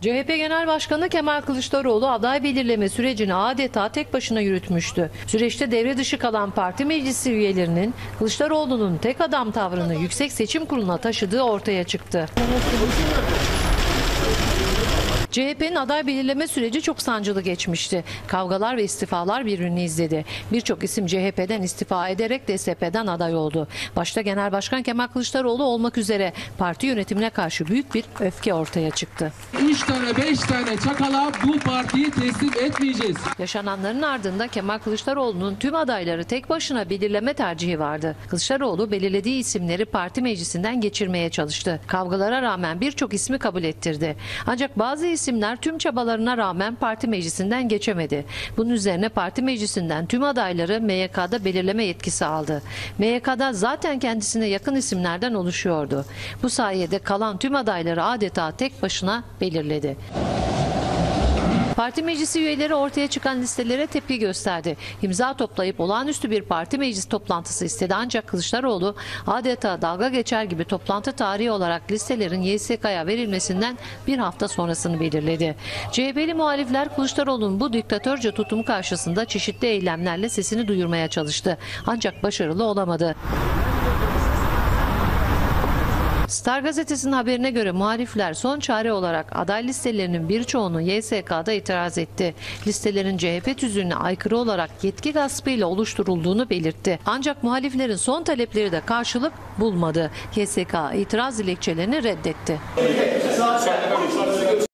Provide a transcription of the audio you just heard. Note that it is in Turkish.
CHP Genel Başkanı Kemal Kılıçdaroğlu aday belirleme sürecini adeta tek başına yürütmüştü. Süreçte devre dışı kalan parti meclisi üyelerinin Kılıçdaroğlu'nun tek adam tavrını Yüksek Seçim Kurulu'na taşıdığı ortaya çıktı. CHP'nin aday belirleme süreci çok sancılı geçmişti. Kavgalar ve istifalar birbirini izledi. Birçok isim CHP'den istifa ederek DSP'den aday oldu. Başta Genel Başkan Kemal Kılıçdaroğlu olmak üzere parti yönetimine karşı büyük bir öfke ortaya çıktı. 3 tane 5 tane çakala bu partiyi teslim etmeyeceğiz. Yaşananların ardında Kemal Kılıçdaroğlu'nun tüm adayları tek başına belirleme tercihi vardı. Kılıçdaroğlu belirlediği isimleri parti meclisinden geçirmeye çalıştı. Kavgalara rağmen birçok ismi kabul ettirdi. Ancak bazı isimler tüm çabalarına rağmen parti meclisinden geçemedi. Bunun üzerine parti meclisinden tüm adayları MYK'da belirleme yetkisi aldı. MYK'da zaten kendisine yakın isimlerden oluşuyordu. Bu sayede kalan tüm adayları adeta tek başına belirledi. Parti meclisi üyeleri ortaya çıkan listelere tepki gösterdi. İmza toplayıp olağanüstü bir parti meclis toplantısı istedi ancak Kılıçdaroğlu adeta dalga geçer gibi toplantı tarihi olarak listelerin YSK'ya verilmesinden bir hafta sonrasını belirledi. CHP'li muhalifler Kılıçdaroğlu'nun bu diktatörce tutumu karşısında çeşitli eylemlerle sesini duyurmaya çalıştı. Ancak başarılı olamadı. Star gazetesinin haberine göre muhalifler son çare olarak aday listelerinin birçoğunu YSK'da itiraz etti. Listelerin CHP tüzüğüne aykırı olarak yetki gaspıyla oluşturulduğunu belirtti. Ancak muhaliflerin son talepleri de karşılık bulmadı. YSK itiraz dilekçelerini reddetti.